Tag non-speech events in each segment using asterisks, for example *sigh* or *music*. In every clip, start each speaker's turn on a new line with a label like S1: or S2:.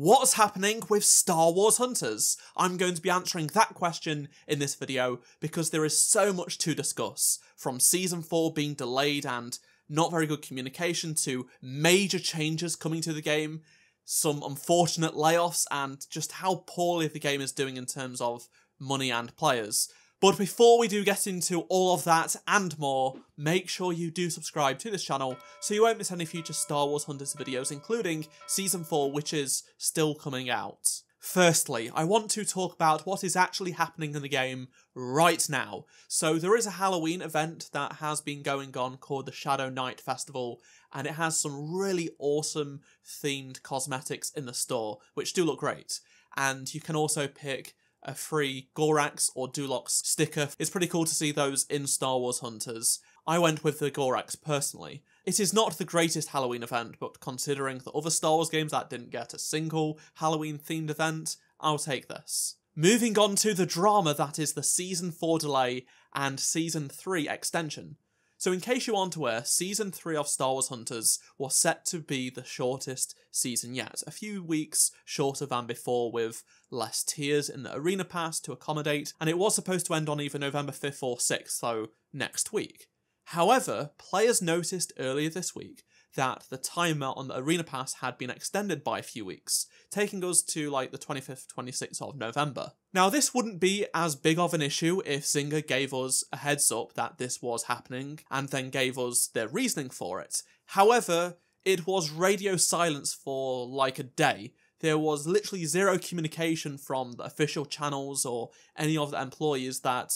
S1: What's happening with Star Wars Hunters? I'm going to be answering that question in this video because there is so much to discuss, from Season 4 being delayed and not very good communication to major changes coming to the game, some unfortunate layoffs, and just how poorly the game is doing in terms of money and players. But before we do get into all of that and more, make sure you do subscribe to this channel so you won't miss any future Star Wars Hunters videos, including Season 4, which is still coming out. Firstly, I want to talk about what is actually happening in the game right now. So there is a Halloween event that has been going on called the Shadow Knight Festival, and it has some really awesome themed cosmetics in the store, which do look great. And you can also pick a free Gorax or Duloks sticker. It's pretty cool to see those in Star Wars Hunters. I went with the Gorax personally. It is not the greatest Halloween event, but considering the other Star Wars games that didn't get a single Halloween themed event, I'll take this. Moving on to the drama that is the Season 4 delay and Season 3 extension. So, in case you aren't aware, Season 3 of Star Wars Hunters was set to be the shortest season yet, a few weeks shorter than before, with less tiers in the Arena Pass to accommodate, and it was supposed to end on either November 5th or 6th, so next week. However, players noticed earlier this week that the timer on the Arena Pass had been extended by a few weeks, taking us to like the 25th, 26th of November. Now, this wouldn't be as big of an issue if Zynga gave us a heads up that this was happening and then gave us their reasoning for it. However, it was radio silence for like a day. There was literally zero communication from the official channels or any of the employees that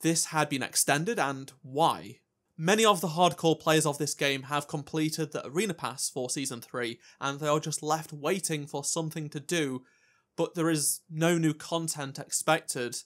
S1: this had been extended and why. Many of the hardcore players of this game have completed the Arena Pass for Season 3, and they are just left waiting for something to do, but there is no new content expected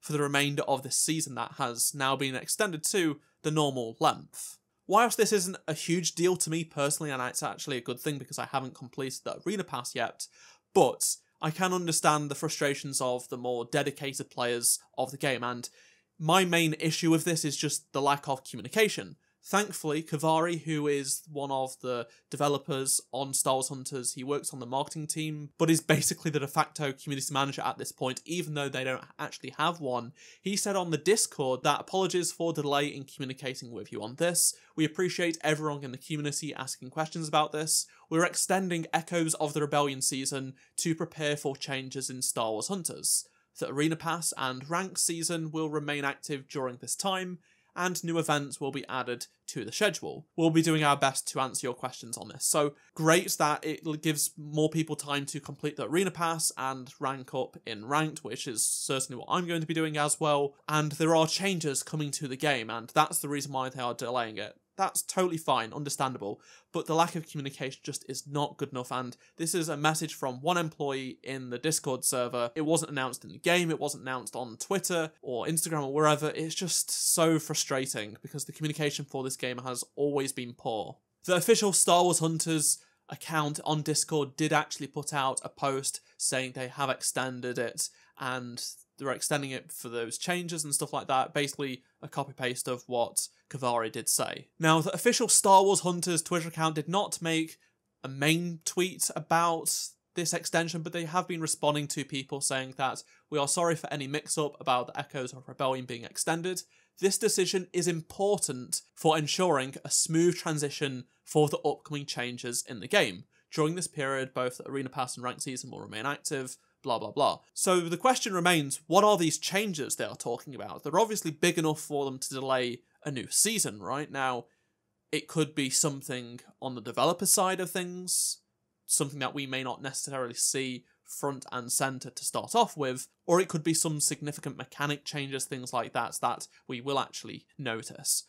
S1: for the remainder of this season that has now been extended to the normal length. Whilst this isn't a huge deal to me personally, and it's actually a good thing because I haven't completed the Arena Pass yet, but I can understand the frustrations of the more dedicated players of the game, and my main issue with this is just the lack of communication. Thankfully, Kavari, who is one of the developers on Star Wars Hunters, he works on the marketing team, but is basically the de facto community manager at this point, even though they don't actually have one. He said on the Discord that apologies for delay in communicating with you on this. We appreciate everyone in the community asking questions about this. We're extending Echoes of the Rebellion season to prepare for changes in Star Wars Hunters. The Arena Pass and Rank season will remain active during this time, and new events will be added to the schedule. We'll be doing our best to answer your questions on this. So great that it gives more people time to complete the Arena Pass and rank up in Ranked, which is certainly what I'm going to be doing as well. And there are changes coming to the game, and that's the reason why they are delaying it that's totally fine, understandable, but the lack of communication just is not good enough. And this is a message from one employee in the Discord server. It wasn't announced in the game, it wasn't announced on Twitter or Instagram or wherever. It's just so frustrating because the communication for this game has always been poor. The official Star Wars Hunters account on Discord did actually put out a post saying they have extended it and they're extending it for those changes and stuff like that. Basically, a copy paste of what Kavari did say. Now, the official Star Wars Hunters Twitter account did not make a main tweet about this extension, but they have been responding to people saying that we are sorry for any mix up about the Echoes of Rebellion being extended. This decision is important for ensuring a smooth transition for the upcoming changes in the game. During this period, both the Arena Pass and Rank Season will remain active, blah, blah, blah. So the question remains what are these changes they are talking about? They're obviously big enough for them to delay a new season, right? Now, it could be something on the developer side of things, something that we may not necessarily see front and center to start off with, or it could be some significant mechanic changes, things like that, that we will actually notice.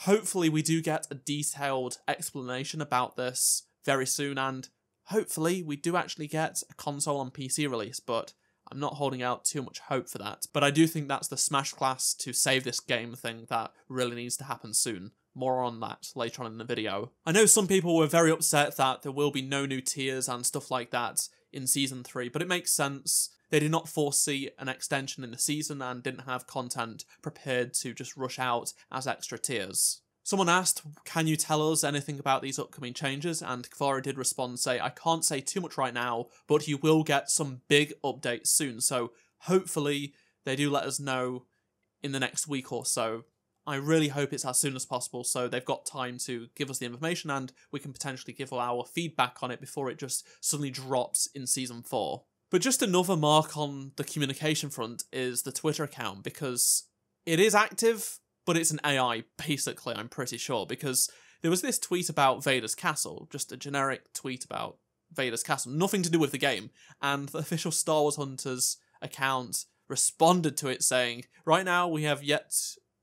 S1: Hopefully, we do get a detailed explanation about this very soon, and hopefully we do actually get a console and PC release, but I'm not holding out too much hope for that. But I do think that's the Smash class to save this game thing that really needs to happen soon. More on that later on in the video. I know some people were very upset that there will be no new tiers and stuff like that in Season 3, but it makes sense. They did not foresee an extension in the season and didn't have content prepared to just rush out as extra tiers. Someone asked, Can you tell us anything about these upcoming changes? And Kavari did respond, say, I can't say too much right now, but you will get some big updates soon. So hopefully they do let us know in the next week or so. I really hope it's as soon as possible so they've got time to give us the information and we can potentially give our feedback on it before it just suddenly drops in season 4. But just another mark on the communication front is the Twitter account because it is active, but it's an AI, basically, I'm pretty sure, because there was this tweet about Vader's Castle, just a generic tweet about Vader's Castle, nothing to do with the game, and the official Star Wars Hunters account responded to it saying, Right now, we have yet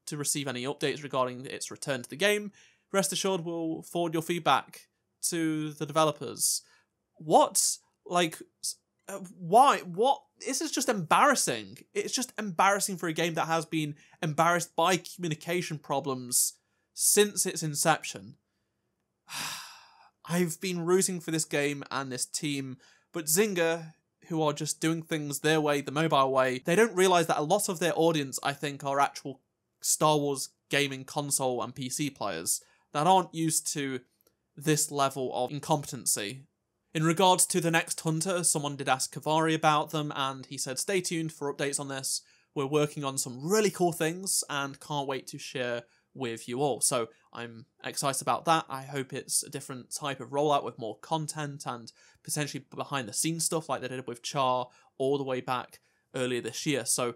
S1: to receive any updates regarding its return to the game. Rest assured, we'll forward your feedback to the developers. What? Like, uh, why? What? This is just embarrassing. It's just embarrassing for a game that has been embarrassed by communication problems since its inception. *sighs* I've been rooting for this game and this team, but Zynga, who are just doing things their way, the mobile way, they don't realize that a lot of their audience, I think, are actual Star Wars gaming console and PC players that aren't used to this level of incompetency. In regards to the next hunter, someone did ask Kavari about them, and he said, Stay tuned for updates on this. We're working on some really cool things and can't wait to share with you all. So I'm excited about that. I hope it's a different type of rollout with more content and potentially behind the scenes stuff like they did with Char all the way back earlier this year. So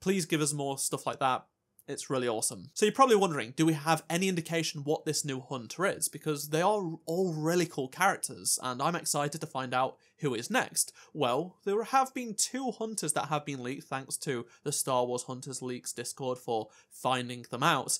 S1: please give us more stuff like that. It's really awesome. So you're probably wondering, do we have any indication what this new hunter is? Because they are all really cool characters, and I'm excited to find out who is next. Well, there have been two hunters that have been leaked thanks to the Star Wars Hunters Leaks Discord for finding them out.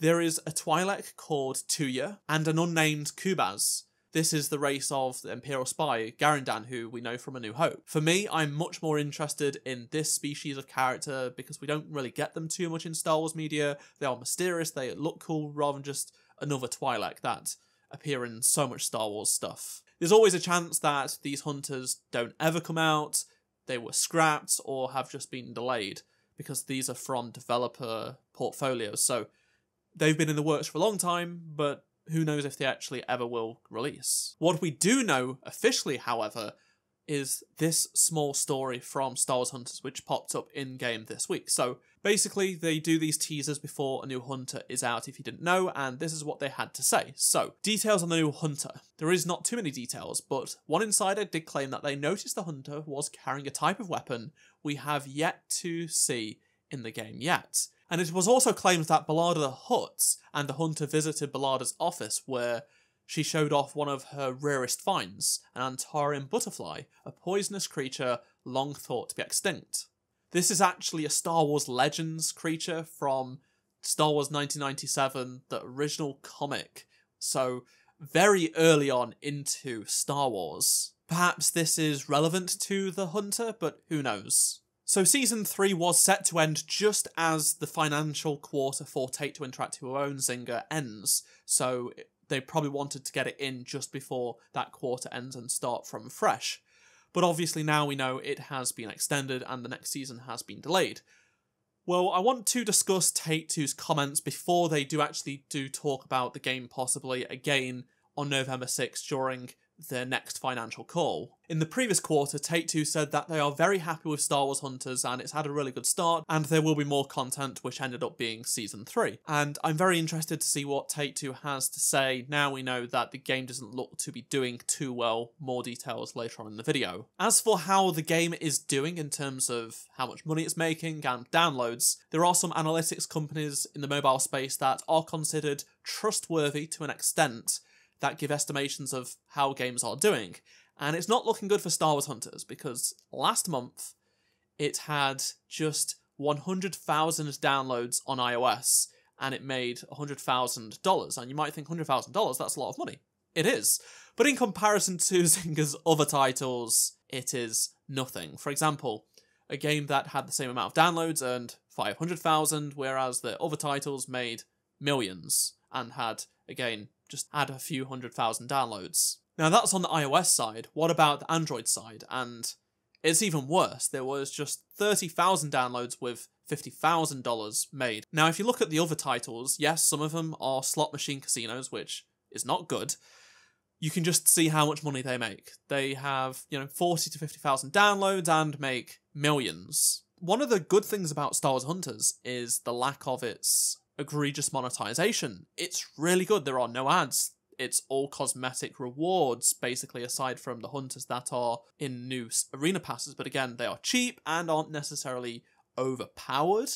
S1: There is a Twi'lek called Tuya and an unnamed Kubaz. This is the race of the Imperial spy, Garindan, who we know from A New Hope. For me, I'm much more interested in this species of character because we don't really get them too much in Star Wars media. They are mysterious, they look cool, rather than just another Twi'lek that appear in so much Star Wars stuff. There's always a chance that these hunters don't ever come out, they were scrapped, or have just been delayed, because these are from developer portfolios. So they've been in the works for a long time, but who knows if they actually ever will release. What we do know officially, however, is this small story from Star Wars Hunters, which popped up in game this week. So basically, they do these teasers before a new Hunter is out, if you didn't know, and this is what they had to say. So, details on the new Hunter. There is not too many details, but one insider did claim that they noticed the Hunter was carrying a type of weapon we have yet to see in the game yet. And it was also claimed that Ballada the Hutt and the hunter visited Ballada's office where she showed off one of her rarest finds, an Antarian butterfly, a poisonous creature long thought to be extinct. This is actually a Star Wars Legends creature from Star Wars 1997, the original comic, so very early on into Star Wars. Perhaps this is relevant to the Hunter, but who knows? So season three was set to end just as the financial quarter for Take Two Interactive, who owns Zynga, ends. So they probably wanted to get it in just before that quarter ends and start from fresh. But obviously now we know it has been extended and the next season has been delayed. Well, I want to discuss Take Two's comments before they do actually do talk about the game possibly again on November 6th during their next financial call. In the previous quarter, Take Two said that they are very happy with Star Wars Hunters and it's had a really good start, and there will be more content, which ended up being Season 3. And I'm very interested to see what Take Two has to say now we know that the game doesn't look to be doing too well. More details later on in the video. As for how the game is doing in terms of how much money it's making and downloads, there are some analytics companies in the mobile space that are considered trustworthy to an extent that give estimations of how games are doing. And it's not looking good for Star Wars Hunters because last month it had just 100,000 downloads on iOS and it made $100,000. And you might think $100,000, that's a lot of money. It is. But in comparison to *laughs* Zynga's other titles, it is nothing. For example, a game that had the same amount of downloads earned 500,000, whereas the other titles made millions and had, again, just add a few hundred thousand downloads. Now that's on the iOS side. What about the Android side? And It's even worse. There was just 30,000 downloads with $50,000 made. Now, if you look at the other titles, yes, some of them are slot machine casinos, which is not good. You can just see how much money they make. They have, you know, 40 to 50,000 downloads and make millions. One of the good things about Star Wars Hunters is the lack of its egregious monetization. It's really good. There are no ads. It's all cosmetic rewards, basically, aside from the hunters that are in new arena passes. But again, they are cheap and aren't necessarily overpowered.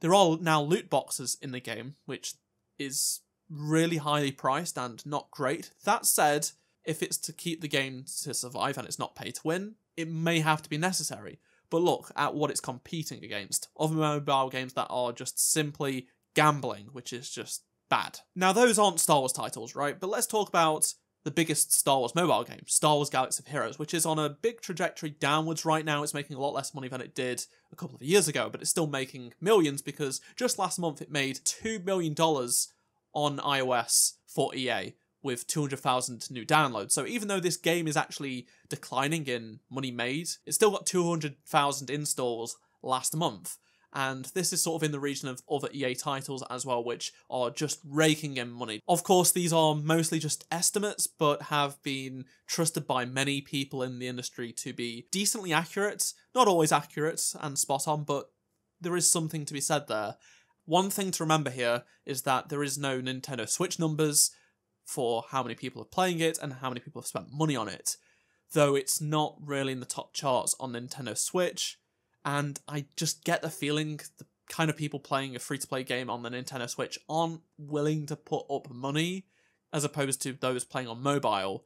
S1: There are now loot boxes in the game, which is really highly priced and not great. That said, if it's to keep the game to survive and it's not pay to win, it may have to be necessary. But look at what it's competing against. Other mobile games that are just simply gambling, which is just bad. Now, those aren't Star Wars titles, right? But let's talk about the biggest Star Wars mobile game, Star Wars Galaxy of Heroes, which is on a big trajectory downwards right now. It's making a lot less money than it did a couple of years ago, but it's still making millions because just last month it made $2 million on iOS for EA with 200,000 new downloads. So even though this game is actually declining in money made, it's still got 200,000 installs last month and this is sort of in the region of other EA titles as well, which are just raking in money. Of course, these are mostly just estimates, but have been trusted by many people in the industry to be decently accurate. Not always accurate and spot on, but there is something to be said there. One thing to remember here is that there is no Nintendo Switch numbers for how many people are playing it and how many people have spent money on it, though it's not really in the top charts on Nintendo Switch and I just get the feeling the kind of people playing a free to play game on the Nintendo Switch aren't willing to put up money as opposed to those playing on mobile.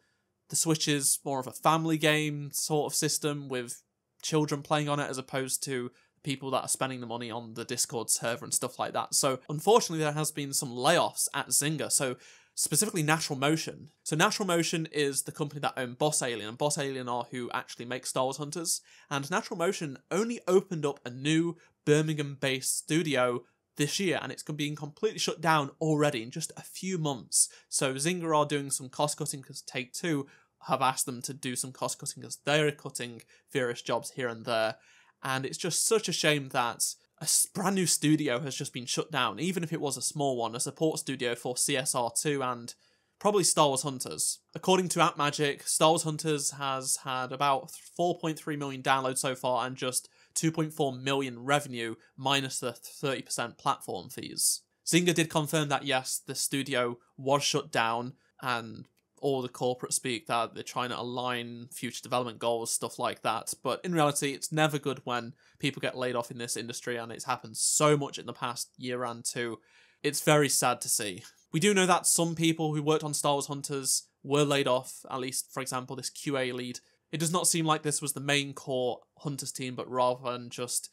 S1: The Switch is more of a family game sort of system with children playing on it as opposed to people that are spending the money on the Discord server and stuff like that. So unfortunately there has been some layoffs at Zynga. So specifically Natural Motion. So Natural Motion is the company that own Boss Alien, and Boss Alien are who actually make Star Wars Hunters. And Natural Motion only opened up a new Birmingham-based studio this year, and it's being completely shut down already in just a few months. So Zynga are doing some cost cutting because Take Two have asked them to do some cost cutting because they're cutting various jobs here and there. And it's just such a shame that a brand new studio has just been shut down, even if it was a small one, a support studio for CSR2 and probably Star Wars Hunters. According to AppMagic, Star Wars Hunters has had about 4.3 million downloads so far and just 2.4 million revenue minus the 30% platform fees. Zynga did confirm that yes, the studio was shut down and all the corporate speak that they're trying to align future development goals, stuff like that. But in reality, it's never good when people get laid off in this industry, and it's happened so much in the past year and two. It's very sad to see. We do know that some people who worked on Star Wars Hunters were laid off, at least, for example, this QA lead. It does not seem like this was the main core Hunters team, but rather than just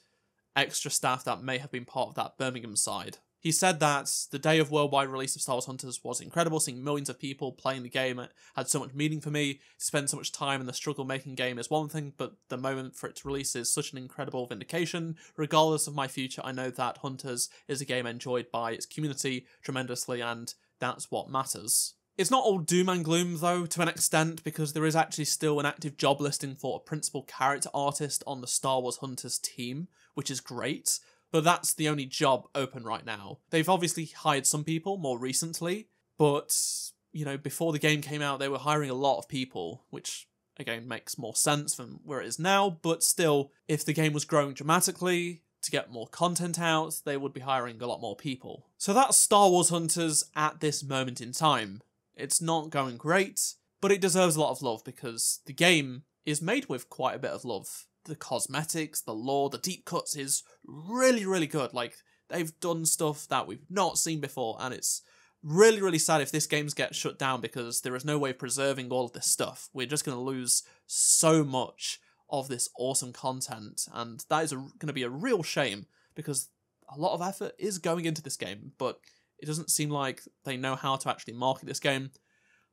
S1: extra staff that may have been part of that Birmingham side. He said that the day of worldwide release of Star Wars Hunters was incredible, seeing millions of people playing the game it had so much meaning for me. To spend so much time in the struggle making game is one thing, but the moment for its release is such an incredible vindication. Regardless of my future, I know that Hunters is a game enjoyed by its community tremendously, and that's what matters. It's not all doom and gloom though, to an extent, because there is actually still an active job listing for a principal character artist on the Star Wars Hunters team, which is great but that's the only job open right now. They've obviously hired some people more recently, but you know, before the game came out, they were hiring a lot of people, which again makes more sense than where it is now, but still, if the game was growing dramatically, to get more content out, they would be hiring a lot more people. So that's Star Wars Hunters at this moment in time. It's not going great, but it deserves a lot of love because the game is made with quite a bit of love the cosmetics, the lore, the deep cuts is really, really good. Like, they've done stuff that we've not seen before, and it's really, really sad if this game's get shut down because there is no way of preserving all of this stuff. We're just going to lose so much of this awesome content, and that is going to be a real shame because a lot of effort is going into this game, but it doesn't seem like they know how to actually market this game.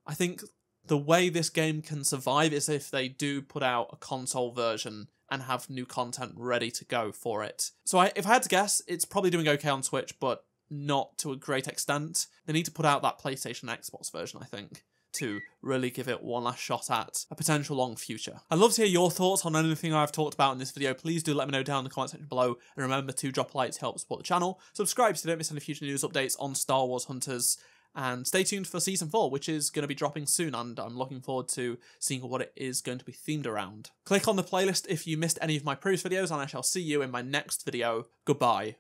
S1: I think the way this game can survive is if they do put out a console version and have new content ready to go for it. So I, if I had to guess, it's probably doing okay on Switch, but not to a great extent. They need to put out that PlayStation Xbox version, I think. to really give it one last shot at a potential long future. I'd love to hear your thoughts on anything I've talked about in this video. Please do let me know down in the comment section below. And remember to drop a like to help support the channel. Subscribe so you don't miss any future news updates on Star Wars Hunters. And stay tuned for season four, which is going to be dropping soon, and I'm looking forward to seeing what it is going to be themed around. Click on the playlist if you missed any of my previous videos, and I shall see you in my next video. Goodbye.